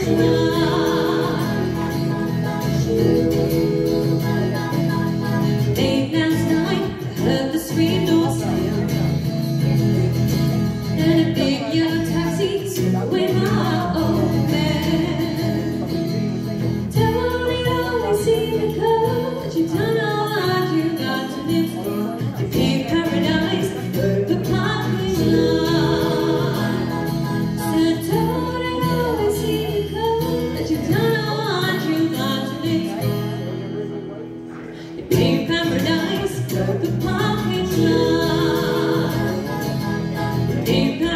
Senhor. Então